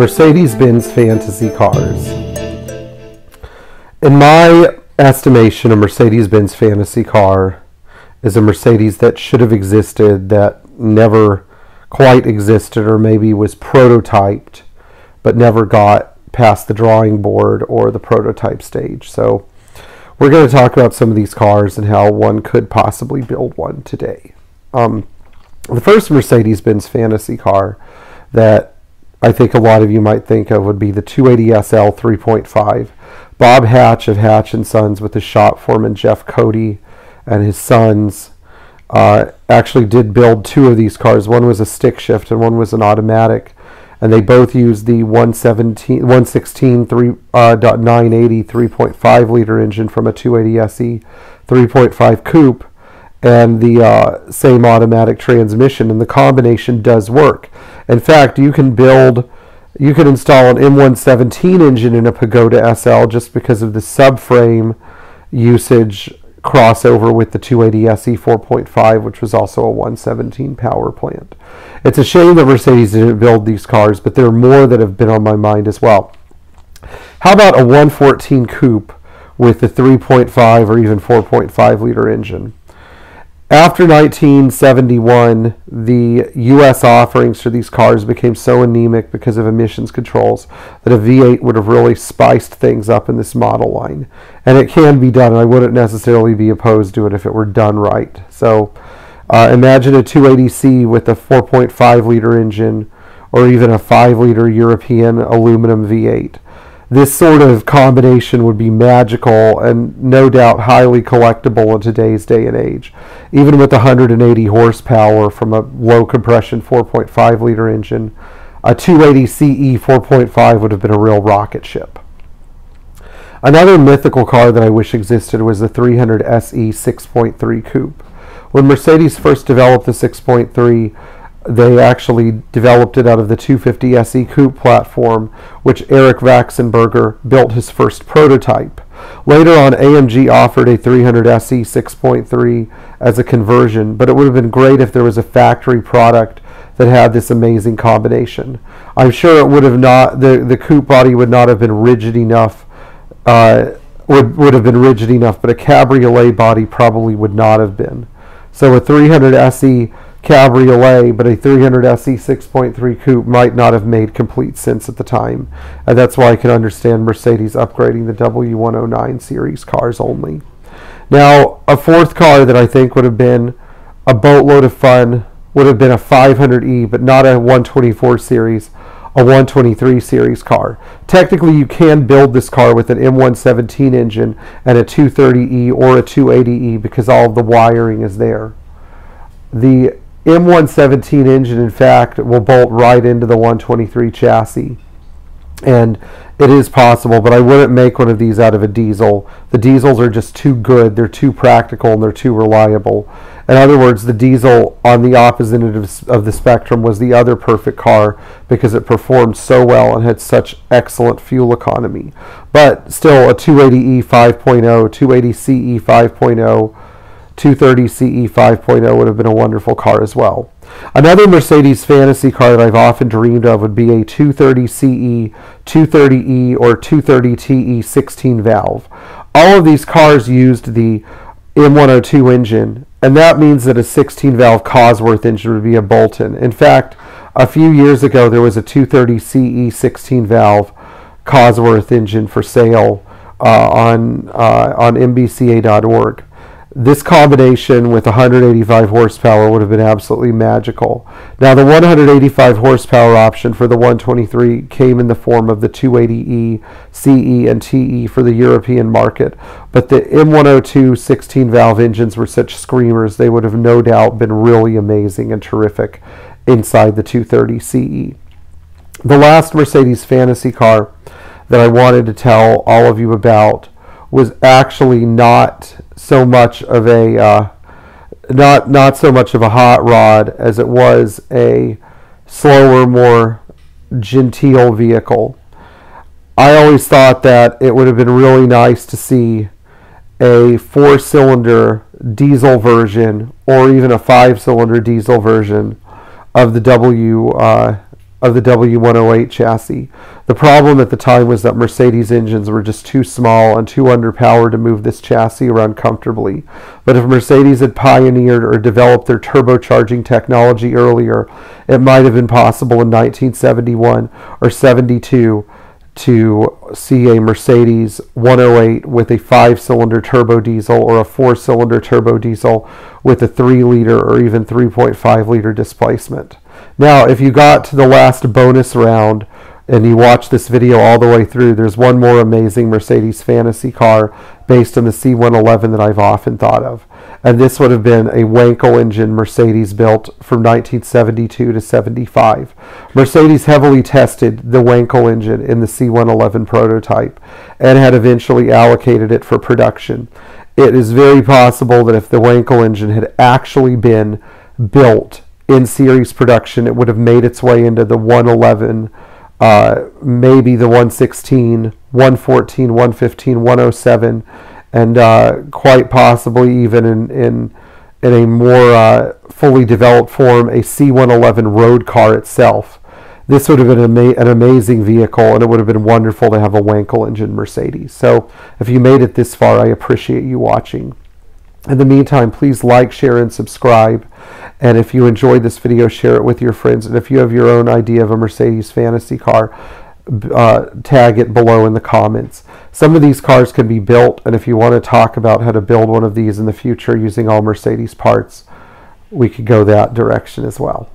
Mercedes Benz fantasy cars. In my estimation, a Mercedes Benz fantasy car is a Mercedes that should have existed, that never quite existed, or maybe was prototyped, but never got past the drawing board or the prototype stage. So, we're going to talk about some of these cars and how one could possibly build one today. Um, the first Mercedes Benz fantasy car that I think a lot of you might think of would be the 280 SL 3.5. Bob Hatch of Hatch and Sons with his shop foreman Jeff Cody and his sons uh, actually did build two of these cars. One was a stick shift and one was an automatic. And they both used the 117, 116 3, uh, 980 3.5 liter engine from a 280 SE 3.5 coupe and the uh, same automatic transmission, and the combination does work. In fact, you can build, you can install an M117 engine in a Pagoda SL just because of the subframe usage crossover with the 280 SE 4.5, which was also a 117 power plant. It's a shame that Mercedes didn't build these cars, but there are more that have been on my mind as well. How about a 114 coupe with the 3.5 or even 4.5 liter engine? After 1971, the U.S. offerings for these cars became so anemic because of emissions controls that a V8 would have really spiced things up in this model line. And it can be done, I wouldn't necessarily be opposed to it if it were done right. So uh, imagine a 280C with a 4.5 liter engine or even a 5 liter European aluminum V8 this sort of combination would be magical and no doubt highly collectible in today's day and age. Even with 180 horsepower from a low compression 4.5 liter engine, a 280 CE 4.5 would have been a real rocket ship. Another mythical car that I wish existed was the 300 SE 6.3 coupe. When Mercedes first developed the 6.3, they actually developed it out of the 250 SE Coupe platform, which Eric Waxenberger built his first prototype. Later on, AMG offered a 300 SE 6.3 as a conversion, but it would have been great if there was a factory product that had this amazing combination. I'm sure it would have not, the, the coupe body would not have been rigid enough, uh, would, would have been rigid enough, but a cabriolet body probably would not have been. So a 300 SE cabriolet, but a 300 SE 6.3 coupe might not have made complete sense at the time. And that's why I can understand Mercedes upgrading the W109 series cars only. Now, a fourth car that I think would have been a boatload of fun would have been a 500E, but not a 124 series, a 123 series car. Technically, you can build this car with an M117 engine and a 230E or a 280E because all of the wiring is there. The M117 engine, in fact, will bolt right into the 123 chassis. And it is possible, but I wouldn't make one of these out of a diesel. The diesels are just too good, they're too practical, and they're too reliable. In other words, the diesel on the opposite end of the spectrum was the other perfect car because it performed so well and had such excellent fuel economy. But still, a 280E 5.0, 280CE 5.0, 230 CE 5.0 would have been a wonderful car as well. Another Mercedes fantasy car that I've often dreamed of would be a 230 CE, 230E, or 230 TE 16 valve. All of these cars used the M102 engine, and that means that a 16 valve Cosworth engine would be a bolt-on. In fact, a few years ago there was a 230 CE 16 valve Cosworth engine for sale uh, on uh, on MBCA.org. This combination with 185 horsepower would have been absolutely magical. Now, the 185 horsepower option for the 123 came in the form of the 280E, CE, and TE for the European market, but the M102 16 valve engines were such screamers, they would have no doubt been really amazing and terrific inside the 230 CE. The last Mercedes fantasy car that I wanted to tell all of you about was actually not so much of a uh, not not so much of a hot rod as it was a slower, more genteel vehicle. I always thought that it would have been really nice to see a four-cylinder diesel version or even a five-cylinder diesel version of the W uh, of the W108 chassis. The problem at the time was that Mercedes engines were just too small and too underpowered to move this chassis around comfortably. But if Mercedes had pioneered or developed their turbocharging technology earlier, it might have been possible in 1971 or 72 to see a Mercedes 108 with a five cylinder turbo diesel or a four cylinder turbo diesel with a 3 liter or even 3.5 liter displacement. Now, if you got to the last bonus round and you watch this video all the way through, there's one more amazing Mercedes fantasy car based on the C111 that I've often thought of. And this would have been a Wankel engine Mercedes built from 1972 to 75. Mercedes heavily tested the Wankel engine in the C111 prototype and had eventually allocated it for production. It is very possible that if the Wankel engine had actually been built in series production, it would have made its way into the 111, uh, maybe the 116, 114, 115, 107, and uh, quite possibly even in, in, in a more uh, fully developed form, a C111 road car itself. This would have been ama- an amazing vehicle, and it would have been wonderful to have a Wankel engine Mercedes. So, if you made it this far, I appreciate you watching. In the meantime, please like, share, and subscribe. And if you enjoyed this video, share it with your friends. And if you have your own idea of a Mercedes fantasy car, uh, tag it below in the comments. Some of these cars can be built, and if you want to talk about how to build one of these in the future using all Mercedes parts, we could go that direction as well.